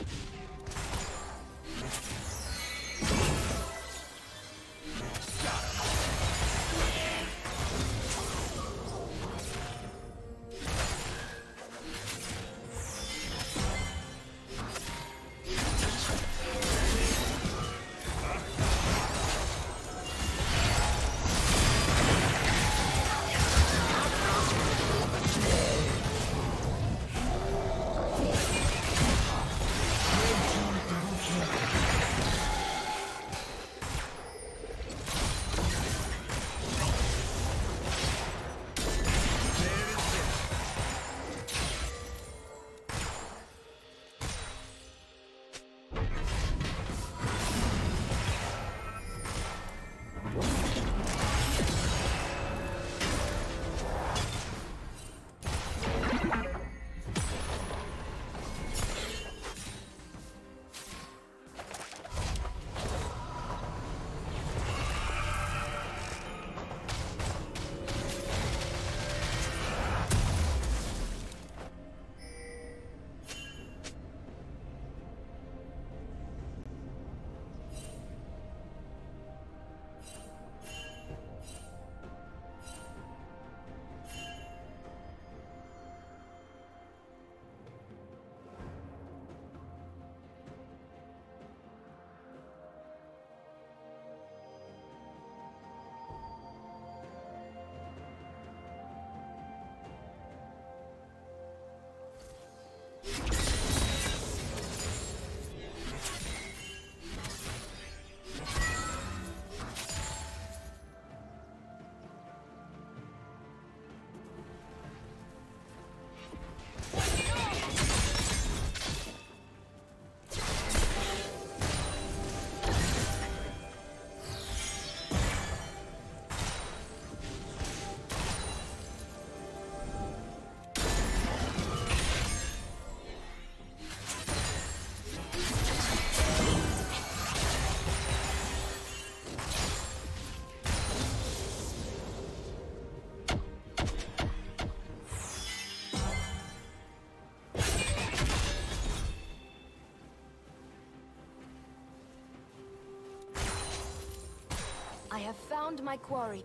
blood. I have found my quarry.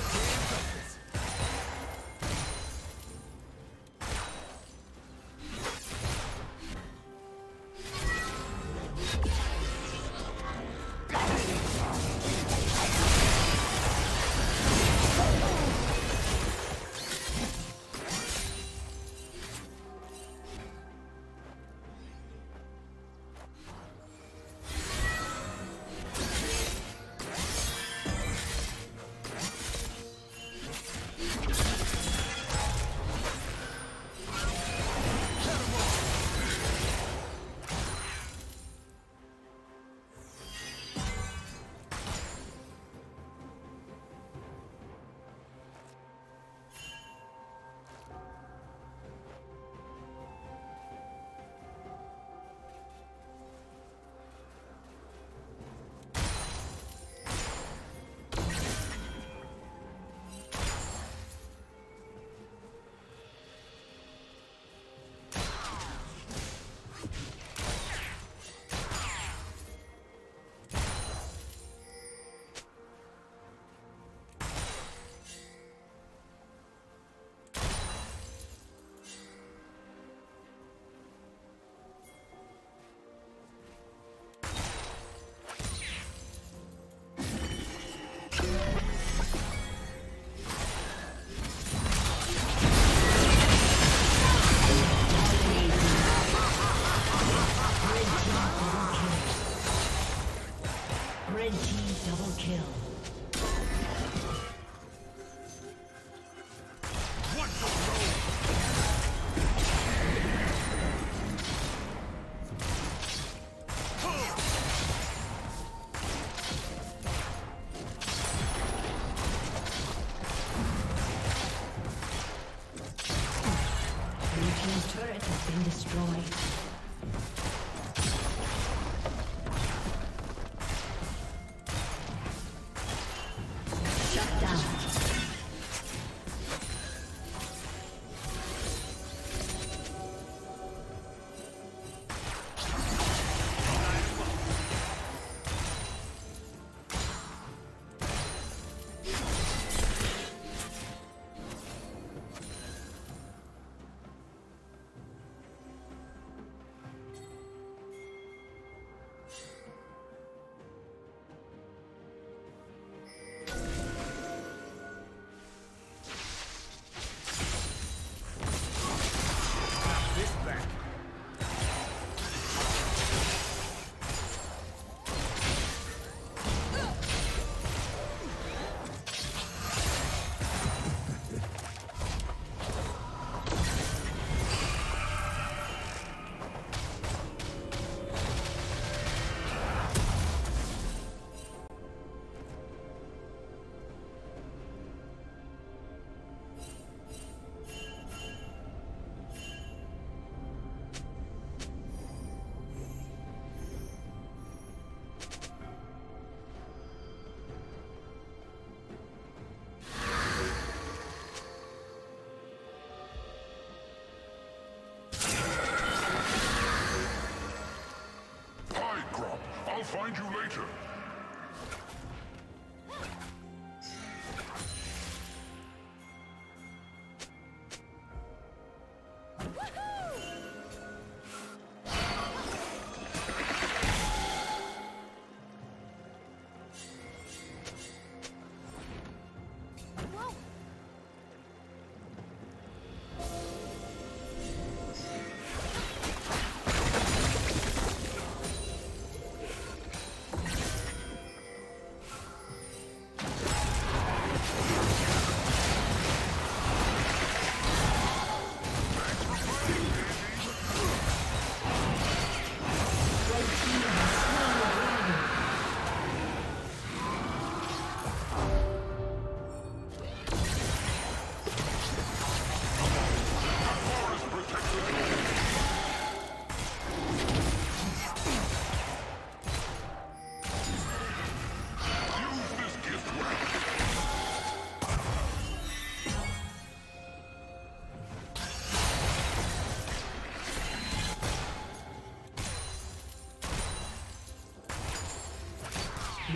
Yeah. Find you later.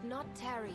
Should not tarry.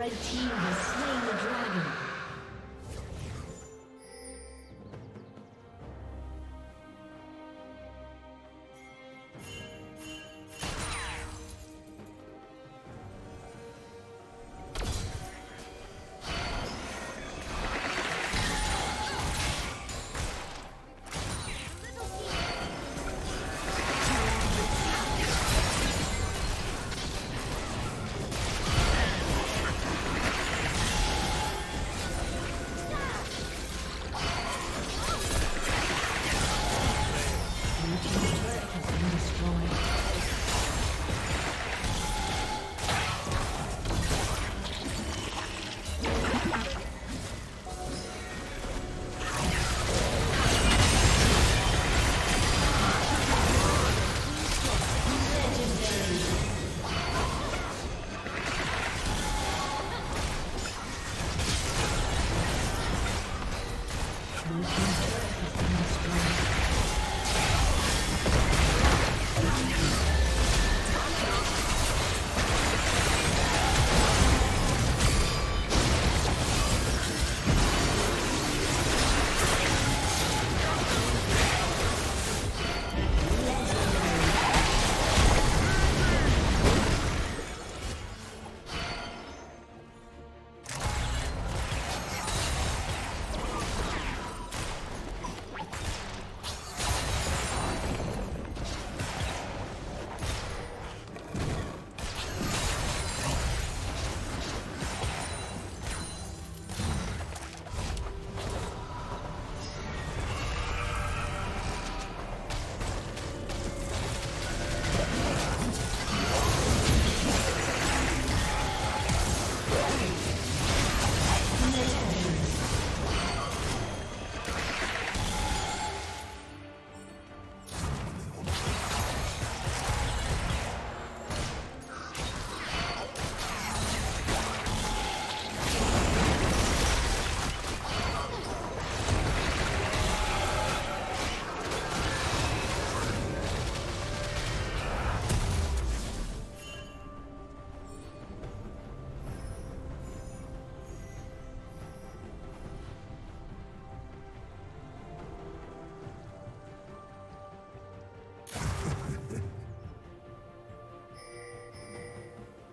Red team has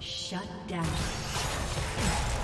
Shut down.